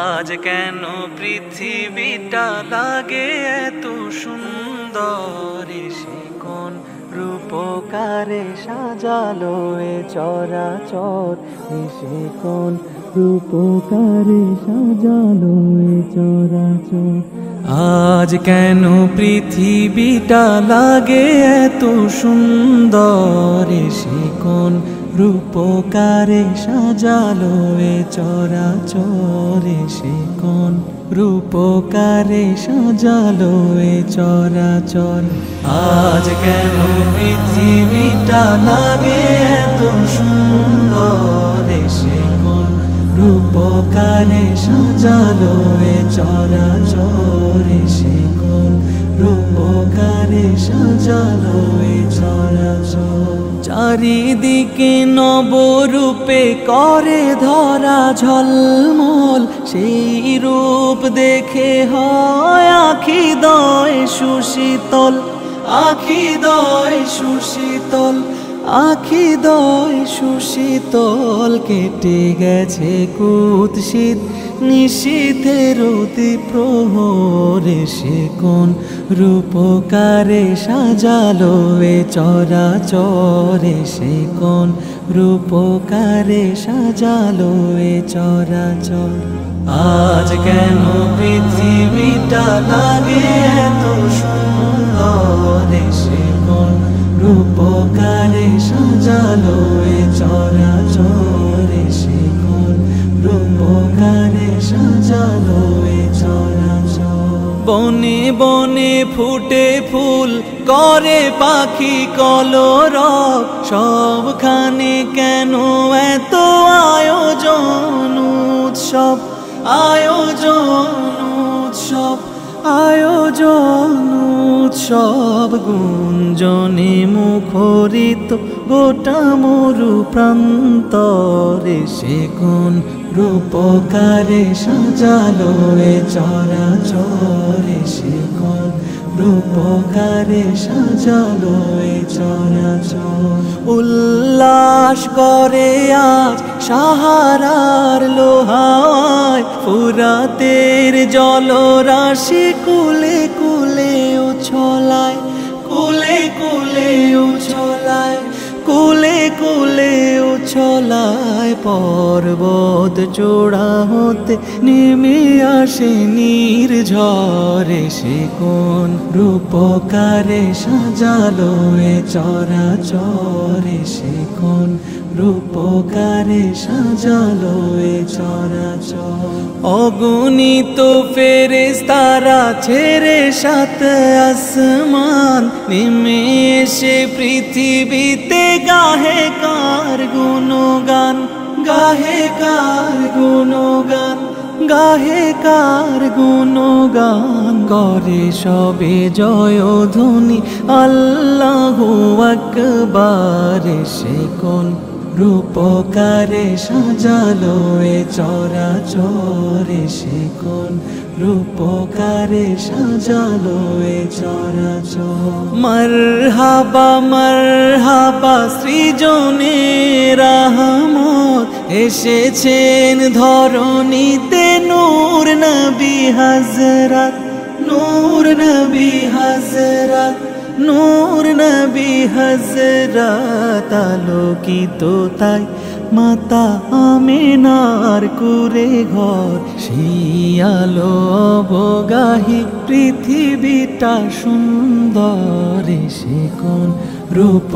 আজ কেন পৃথিবীটা লাগে এত সুন্দর? সে কোন রূপকারে সাজালো এ চরাচর? সে কোন রূপকারে সাজালো এ চরাচর? আজ কেন পৃথিবীটা লাগে এত সুন্দর? সে কোন রূপকারে সাজালো এ চরা চরে সে কোন রূপকারে সাজালো এ চরা চর আজ কেন পৃথিবীটা লাগে এত সুন্দর সে কোন রূপকারে সাজালো এ চরাচরে সে কোন রূপকারে সাজালো চারিদিকে নবরূপে করে ধরা ঝলমল, সেই রূপ দেখে হয় আখি দয় সুশীতল, আখি দয় সুশীতল। আখি দয় সুশীতল কেটে গেছে কুৎসিত। নিশীথের অতি প্রহরে সে কোন রূপকারে সাজালো এ চরাচরে সে কোন রূপকারে সাজালো এ চরাচর। আজ কেন পৃথিবীটা লাগে এত সুন্দর? সে কোন রূপকারে সাজালো এ চরাচরে কোন রূপকারে সাজালো এ চরাচর। বনে বনে ফুটে ফুল, করে পাখি কলরব সবখানে কেন এত আয়োজন উৎসব আয়োজন উৎসব, আয়োজন উৎসব গুঞ্জনে মুখরিত গোটা মরু প্রান্তরে সে কোন রূপকারে সাজালো এ চরা চরে সে কোন রূপকারে সাজালো এ চরাচর। উল্লাস করে আজ সাহারার লোহায়, ফুরাতের জলরাশি কুলে উছলায় কুলে কুলে উছলায় কুলে কুলে উছলায় পর্বত চূড়া হতে নেমে আসে নীর ঝরে সে কোন রূপকারে সাজালো এ চরা চরে সে কোন রূপকারে সাজালো এ অগণিত ফেরেস তারা ছেড়ে সাত আসমান, নেমে এসে পৃথিবীতে গাহে কার গুণগান, গাহে কার গুণগান, গাহে কার গুণগান করে সবে জয় ধ্বনি, আল্লাহু আকবার, সে কোন রূপকারে সাজালো এ চরাচরে সে কোন? রূপকারে সাজালো এ চরাচর। মারহাবা মারহাবা, সৃজনে রাহমত এসেছেন ধরণীতে নূর নবী হজরত, নূর নবী হজরত। নূর নবী হজরত আলোকিত তাই মাতা আমেনার কুরে ঘর। শিয়ালো অবগাহী পৃথিবীটা সুন্দর সে কোন রূপ